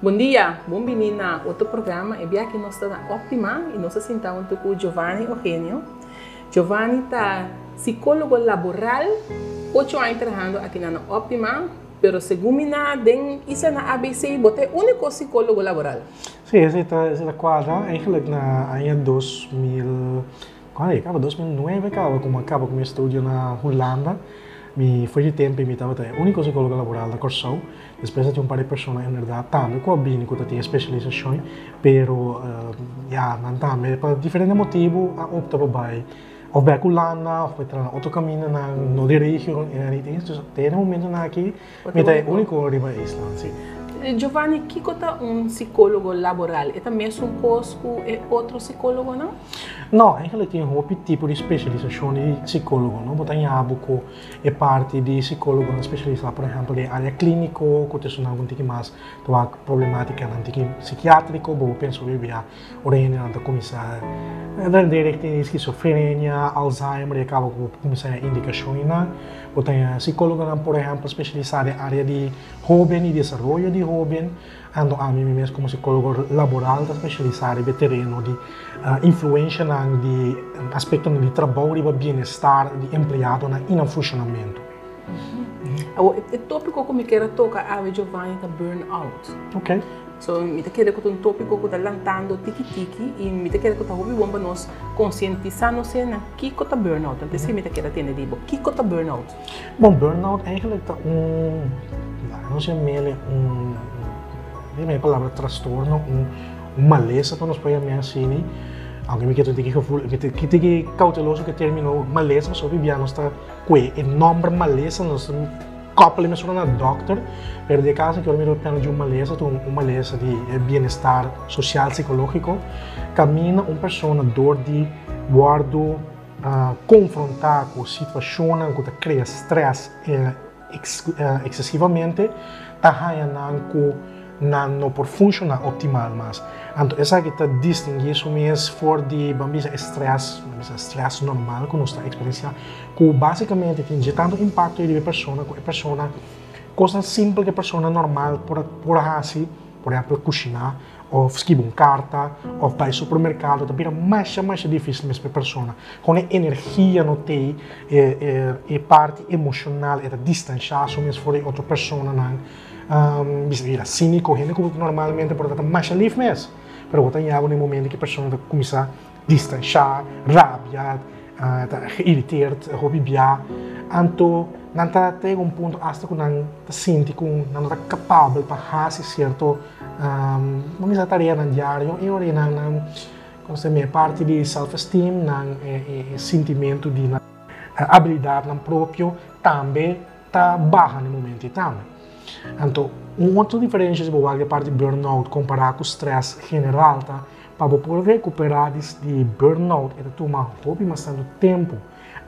Bom dia, bom vindo outro programa. É bem que nós estamos na Optima e nós sentamos com o Giovanni Eugenio. Giovanni está psicólogo laboral, oito anos trabalhando aqui na Optima, pero segundo na den isso na ABC, bote único psicólogo laboral. Sim, essa é essa quadra, eigenlijk na ano 2000, quando? Acaba 2009, acaba como acaba com meu estúdio na Holanda. Mi foi de tempo mi estava o único psicólogo laboral da Corsou. Depois tinha um par de pessoas na verdade também com a bini que tinha especialização, pero uh, ja, não também por diferentes motivos opta por vai of bij Kulana of bij outro caminho na no dirigio en anything. Dus tem um momento na aqui, mi é o único riba Island, sim. Giovanni, que é um psicólogo laboral? É também um curso é outro psicólogo, não? Não, eigenlijk tem um tipo de especialização de psicólogo, não? Botar em abuco é parte de psicólogo especializado, por exemplo, em área clínica, que tem algum tipo mais problemática não tipo psiquiátrico, bo penso que via orena não começar a direct em esquizofrenia, Alzheimer, e acaba com começar a indicações, não? Botar em psicólogo, por exemplo, especializado em área de jovem e desenvolvimento de jovem, ando a mim mesmo como psicólogo laboral, especializado em terreno de uh, influência de aspecto de trabalho e bem-estar de empregado na in funcionamento. Uhum. O tópico que me quero tocar é Giovanni da burnout. Ok. So, mi te quero que um tópico que está lantando tiki tiki e mi te quero que tá hobby bom para nós conscientizar se na que que tá burnout. Então, se mi te quero ter dibo, que que tá burnout? Bom, burnout eigenlijk tá um, não sei mesmo um, não é a palavra transtorno, um maleza para nós para minha cine. Aunque me quedo que que que que cauteloso que terminou maleza, só bibiano está com enorme maleza nós koppelen met zo'n dokter, per de caso que eu me piano de uma maleza, uma maleza de bem-estar social psicológico, caminha uma pessoa dor de guardo uh, confrontar com situações que cria stress eh, ex, uh, excessivamente, tá com não por funcionar optimal mas essa que está distinguir isso mesmo for de bambisa stress stress normal que nós está experienciando que basicamente tem tanto impacto de pessoa que a pessoa coisa simples que a pessoa normal por por por exemplo cozinhar ou escrever uma carta ou vai ao supermercado também é mais mais difícil mesmo para a pessoa com a energia não tem e, e, e parte emocional é distanciar mesmo for outra pessoa não um, vira cínico, que normalmente portanto mais livre mesmo. Botan ya um momento que a pessoa começa a distanciar, rabia, uh, tá irritado, hobibiar, anto não está até um ponto hasta que não sente que não está capaz para fazer certo um, vamos dizer tarefa no diário e ora não não como parte de self-esteem, não é, é, sentimento de na, habilidade não próprio também está baixa no momento também. Então, uma outra diferença de a parte de burnout comparado com o stress general, tá? Para poder recuperar de burnout, é tomar hobby bastante tempo.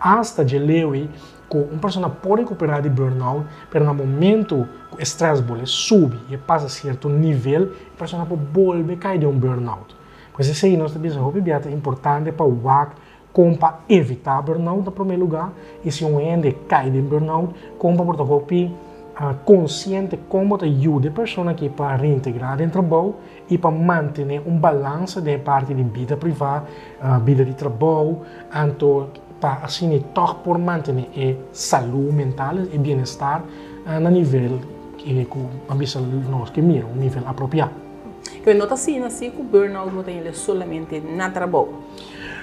Hasta de lewe, que uma pessoa pode recuperar de burnout, mas no momento o estresse sube e passa a certo nível, a pessoa pode voltar a cair de um burnout. Pois isso aí, nós temos hobby é importante para o WAC, como para evitar burnout, em primeiro lugar, e se um ende cai de burnout, poder uh, consciente como te ajuda a pessoa aqui para reintegrar em trabalho e para manter um balanço de parte de vida privada, vida de trabalho, então para assim toch por manter a saúde mental e bem-estar no nível que nós que mira, um nível apropriado. Eu noto assim, assim que o burnout não tem solamente na trabalho.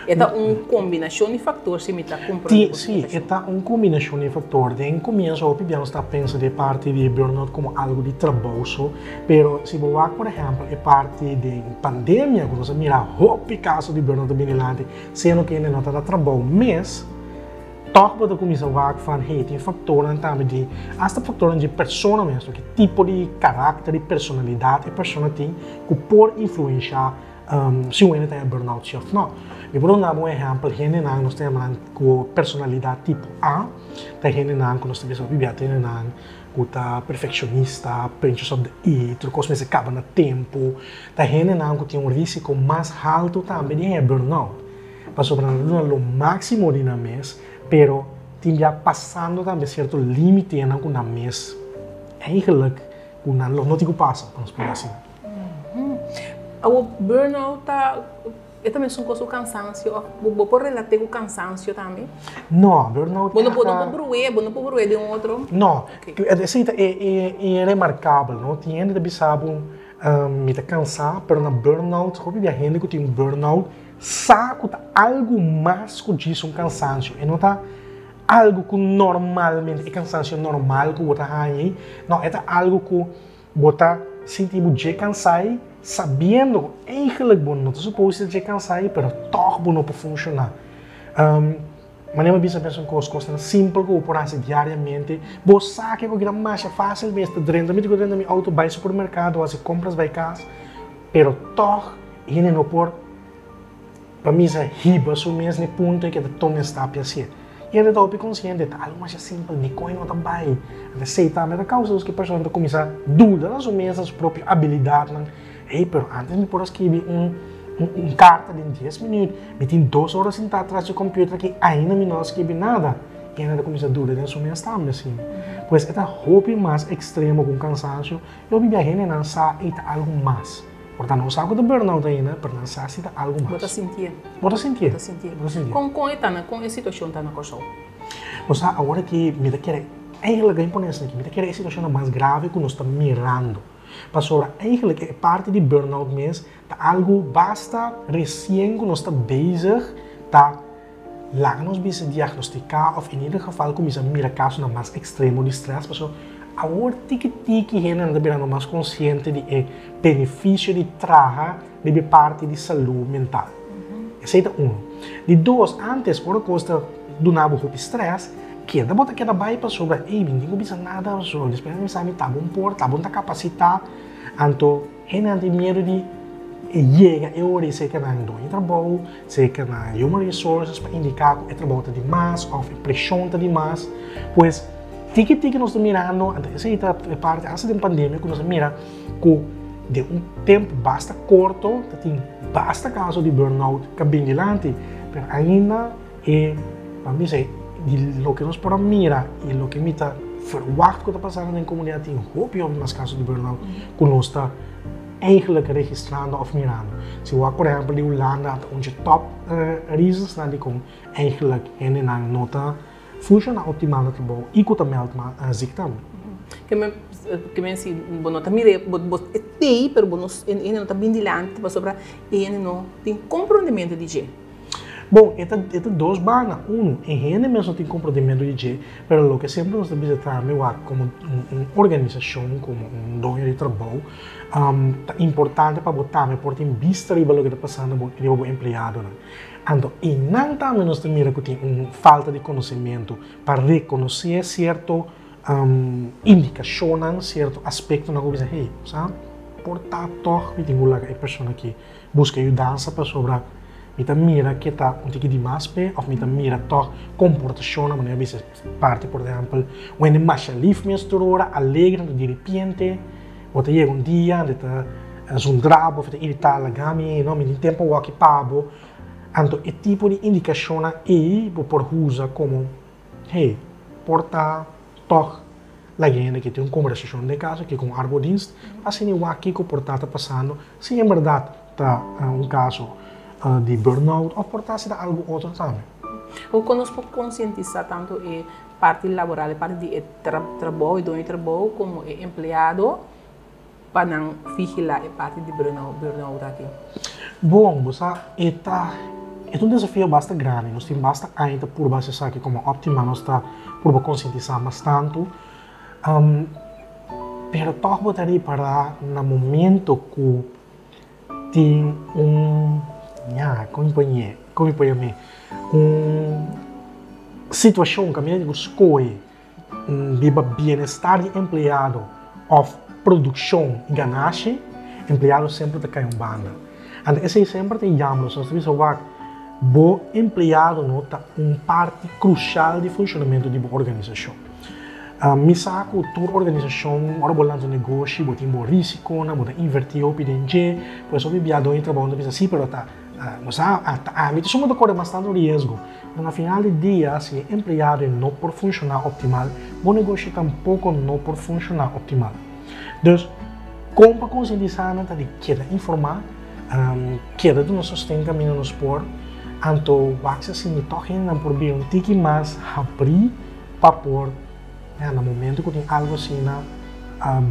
É uma combinação de fatores que me está comprando. Sim, é uma combinação de fatores. Em começo, o piano está pensando de parte de burnout como algo de trabalho, pero se você, por exemplo, é parte de pandemia, quando você mira o caso de burnout adelante, sendo que ainda não está trabalho, mas toch wat ik comissão vaak van hey, fatores também de hasta fatores de persona mesmo, que tipo de caráter e personalidade a pessoa tem que pode influenciar um, se o ene tem burnout ou não. E por um exemplo, gente não nós temos com personalidade tipo A, tem gente não que nós temos bibia tem não que tá perfeccionista, pensa sobre e tudo coisa mas acaba no tempo, tem gente não que tem um risco mais alto também de burnout. Para sobreviver no máximo de na mês, pero tinha passando também certo limite na mês. Eigenlijk, que não, não te passa, vamos por assim. o burnout tá é também são coisas cansaço, vou por relatar com cansaço também. Não, burnout. Bom, não pode bruer, bom não pode bruer de um outro. Não, assim é, é, é remarcável, não? Tem gente que sabe me tá cansar, mas na burnout, como a gente que tem burnout, saco tá algo mais que isso um cansaço, e não tá algo que normalmente é cansaço normal que você aí, não, é algo que você sente muito cansado sabendo eigenlijk bom não suposto de cansar pero toch bom para funcionar. Um, mas nem bisa pensa com as coisas simples que por fazer diariamente. Você sabe que é uma mais fácil mesmo drenda me digo drenda meu auto vai supermercado fazer compras vai casa. Pero toch ele não por para mim é riba so mesmo ponto que toma está a pensar e ele está consciente de algo mais simples, me coin não também. Aceitar, mas a causa que a pessoa começa a dudar das suas próprias habilidades, Hey, pero antes me puedo escrever um, um, um carta de 10 minutos. Me tenho duas horas sentado atrás do computador que ainda me não escrevi nada. E ainda começa a dúvida de minha estamina, assim. Pois esta roupa mais extremo com cansaço, eu me viajei na sa e algo mais. Portanto, não sabe do burnout ainda, não sabe se algo mais. Bota sentir. Bota sentir. Bota sentir. Bota sentir. Com, com, etana, com a situação está na coisa. Mas agora que me querer, é legal imponência aqui, me dá querer a situação mais grave que nós estamos mirando. Pastora, eigenlijk é parte de burn-out mesmo, tá algo basta recém que nós está bezig, tá lá nos bisa diagnosticar, ou in ieder geval começa a mirar casos na mais extremo de stress, pastor, agora tiki tiki gente anda virando mais consciente de é benefício de trabalhar de parte de saúde mental. Uhum. Esse é um. De dois, antes, por causa do nabo de stress, Kita bota kita baik pa sobra, eh, hindi ko bisa nada so. Después mi sami tabon por, tabon ta capacita, anto hena anti medo di e llega e ora se que não doi trabalho, se que na human resources para indicar é trabalho de mais ou pressão de mais, pois tiki tiki nós mirando, essa é parte essa de pandemia que nós mira que de um tempo basta curto, tem basta caso de burnout que bem dilante, mas ainda é, para mim, de lo que nos podemos mirar e lo que mita verwacht que está passando na comunidade em hoop op nas casos de burn-out que nós está eigenlijk registrando of mirando. Se eu por exemplo de Holanda onze top uh, reasons na die kom eigenlijk en na nota funciona optimaal het gebouw e que também alta uh, ziekte. Que me que me si bono ta mire bo bo tei per bono en en nota bindilante pa sobra en no tem compreendimento de je. Bom, esta, esta dos banas. Um, em rende mesmo tem comprometimento de G, mas o que sempre nós devemos tratar como uma organização, como um dono de trabalho, um, é importante para botar, porque tem vista de o que está passando com o empregado. Né? Então, e não também nós temos que tem uma falta de conhecimento para reconhecer certo um, indicação, certo aspecto na hey, sabe? Portanto, eu tenho uma pessoa que busca ajuda para sobre mita mira que está um tique de mais pe, ou mita mira toch comportação, mas às vezes parte, por exemplo, quando mais livre mistura, alegre, de repente, ou te chega um dia, de tá um drabo, de irritar a gami, não, me tempo o que pabo, então, esse tipo de indicação aí, por usa como, hey, porta, toch, la gente que tem uma conversação de casa que com arbodinst, assim o que o porta está passando, se em verdade está um caso uh, de burnout ou por estar algo outro também. O podemos conscientizar tanto é parte laboral, parte de tra trabalho, do trabalho, como empregado, para não vigilar a parte de burnout, burnout aqui. Bom, você está é um desafio bastante grande. Nós temos bastante ainda por base aqui como optimal, nós está por conscientizar bastante. Um, pero botaria para no momento que tem um minha companhia, companhia um situação que minha escolhe de bem-estar empregado of produção e ganagem, empregado sempre te cai um banda. E esse sempre tem chama, se você vai bom empregado nota um parte crucial de funcionamento de uma organização. Uh, misa cultura organização, ora bolando negócio, botar um risco, botar invertir o PDG, pois o bibiado entra bom, pensa assim, pero tá mas há, há, há somos de correr bastante risco. Mas no final do dia, se o empregado não por funcionar optimal, o negócio tampouco não por funcionar optimal. Então, como para conscientizar, não de querer informar, um, queda do nosso sustento caminho no sport, anto wax assim, toque na por bem um tique mais abrir para pôr, né, no momento que tem algo assim na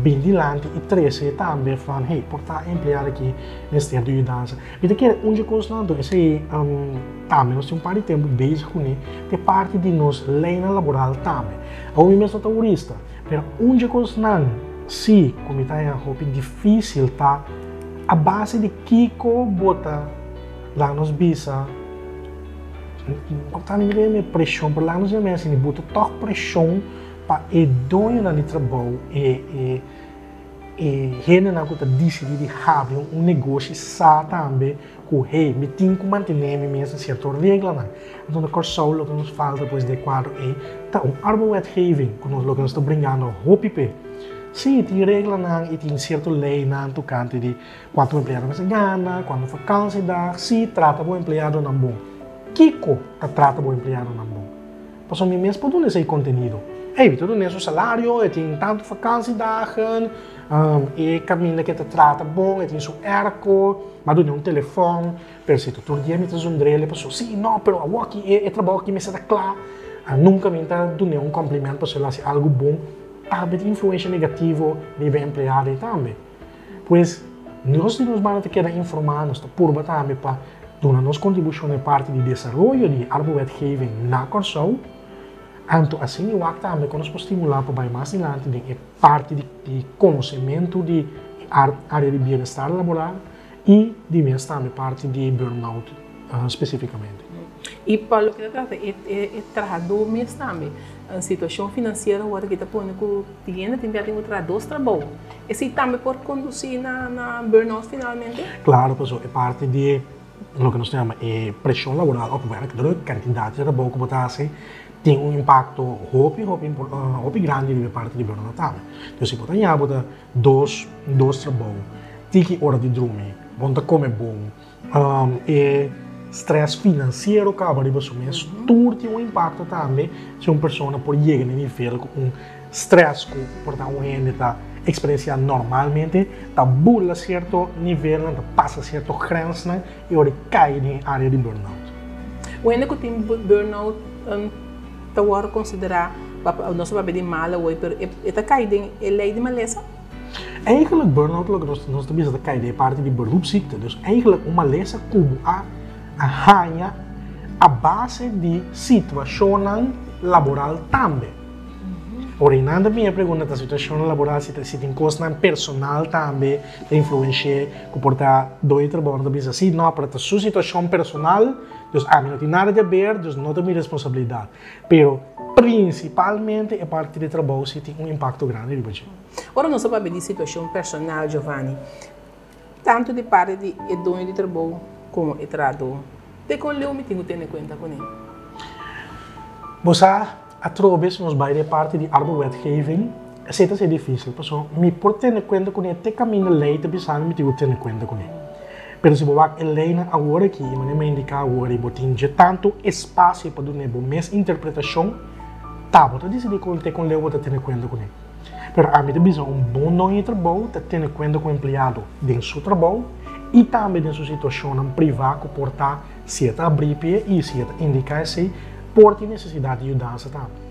bem dilante e trece também falam, hey, por estar empregado aqui nesse tempo de dança. E daqui é onde constante, esse um, também nós temos um par de tempo ele, de parte de nós lei laboral também. Ou mesmo turista, mas onde constante, se como está em roupa difícil tá a base de Kiko bota lá nos bisa botar ninguém pressão por lá nos é assim bota toque pressão para e dono na trabalho e e e gente não está decidindo de abrir um negócio só também com hey me tenho que manter me mesmo certa regra não então a coisa só o que nos falta depois de quadro é tá um nós lo que nós estamos brincando hopi Sim, tem regra não, e tem certa lei não, tu cante de quanto o empregado se ganha, quando vacância dá, se trata o empregado não bom. Kiko trata o empregado não bom. Passou mim mesmo por esse conteúdo. Ei, tudo nesse salário, e tem tanto vacância dá, um, e caminha que te trata bom, e tem seu erco, mas não um telefone, per se tu me tens um drele, passou, sim, não, pero eu aqui, é trabalho que me está claro, nunca me dá um cumprimento, para se algo bom, haver influência negativa nível empregado também. Pois nós nos vamos que informar nós por também para dar nossa contribuição em parte de desenvolvimento de arbowetgeving na Corsou. Assim, eu acho também que nós podemos estimular para mais adiante de parte de, de conhecimento de área de bem-estar laboral e de também parte de burnout uh, especificamente. E para o que trata, é, é, é trabalhador mesmo também a situação financeira agora que está pondo que tem tem que encontrar dois trabalhos. Esse também pode conduzir na, na burnout finalmente? Claro, pessoal, é parte de o que nós chamamos de pressão laboral, ou que a quantidade de trabalho que você tem um impacto hopi, hopi, hopi grande de parte de burnout também. Então, se você tem dois, dois trabalhos, tem que hora de dormir, você comer bom, um, e stress financeiro acaba de assumir tudo tem um impacto também se uma pessoa por chegar no nível com um stress que por dar um ente está experienciando normalmente está bula certo nível está passa certo grenze e ora cai em área de burnout. O que tem burnout está um, considerar o nosso papel de mala hoje mas está caído em lei de maleza Eigenlijk burn-out, nós, nós também está caído parte de beroepsziekte. Dus eigenlijk uma maleza como a arranha a base de situação laboral também. Orinando minha pergunta da situação laboral, se, se tem coisa personal também, influencia, que porta dois trabalhos, diz assim, não, para a sua situação personal, Deus, a mim não tem nada a ver, não tem minha responsabilidade. Pero, principalmente, a parte de trabalho, se tem um impacto grande. Ora, não sabe de situação personal, Giovanni, tanto de parte de dono de trabalho, como é trado. De com leu me tenho ter em conta com ele. Você a trobes nos baile parte de arbowetgeving. Aceita ser difícil, pessoal. Me por ter em conta com ele, te caminho lei, te pensando me tenho ter em conta com ele. Ele leina agora aqui, mas me indica agora e botin de tanto espaço para dar uma mais interpretação, tá, você decide com ele com leu, ter em conta com ele. Pero a te bisa um bom nome de trabalho, te ter em conta com o empregado dentro do trabalho, e também na sua situação privada que portar certa abrir e certa indicar se por necessidade de também.